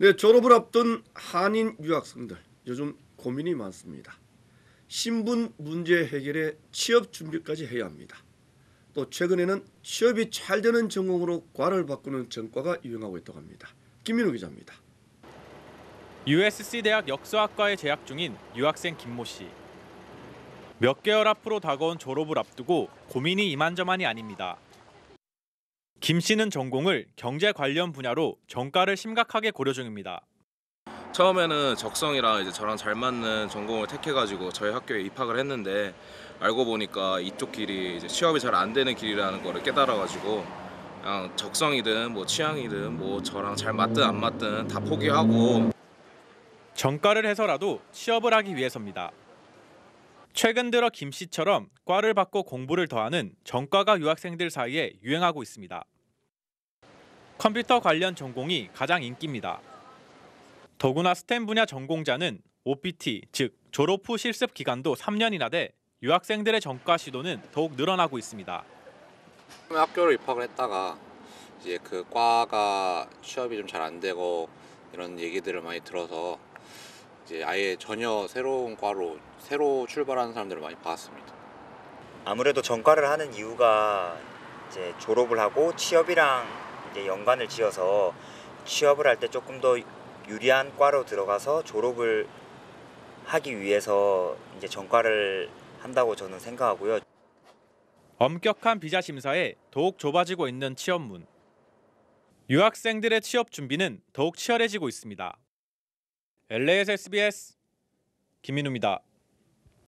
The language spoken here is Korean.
네, 졸업을 앞둔 한인 유학생들 요즘 고민이 많습니다. 신분 문제 해결에 취업 준비까지 해야 합니다. 또 최근에는 취업이 잘 되는 전공으로 과를 바꾸는 전과가 유행하고 있다고 합니다. 김민우 기자입니다. USC 대학 역사학과에 재학 중인 유학생 김모 씨. 몇 개월 앞으로 다가온 졸업을 앞두고 고민이 이만저만이 아닙니다. 김 씨는 전공을 경제 관련 분야로 전과를 심각하게 고려 중입니다. 처음에는 적성이랑 이제 저랑 잘 맞는 전공을 택해가지고 저희 학교에 입학을 했는데 알고 보니까 이쪽 길이 이제 취업이 잘 안 되는 길이라는 거를 깨달아가지고 그냥 적성이든 뭐 취향이든 뭐 저랑 잘 맞든 안 맞든 다 포기하고 전과를 해서라도 취업을 하기 위해서입니다. 최근 들어 김 씨처럼 과를 바꿔 공부를 더하는 전과가 유학생들 사이에 유행하고 있습니다. 컴퓨터 관련 전공이 가장 인기입니다. 더구나 스템 분야 전공자는 OPT, 즉 졸업 후 실습 기간도 3년이나 돼 유학생들의 전과 시도는 더욱 늘어나고 있습니다. 학교를 입학을 했다가 이제 그 과가 취업이 좀 잘 안 되고 이런 얘기들을 많이 들어서 이제 아예 전혀 새로운 과로 새로 출발하는 사람들을 많이 봤습니다. 아무래도 전과를 하는 이유가 이제 졸업을 하고 취업이랑 이제 연관을 지어서 취업을 할 때 조금 더 유리한 과로 들어가서 졸업을 하기 위해서 이제 전과를 한다고 저는 생각하고요. 엄격한 비자 심사에 더욱 좁아지고 있는 취업문. 유학생들의 취업 준비는 더욱 치열해지고 있습니다. LA에서 SBS 김민우입니다.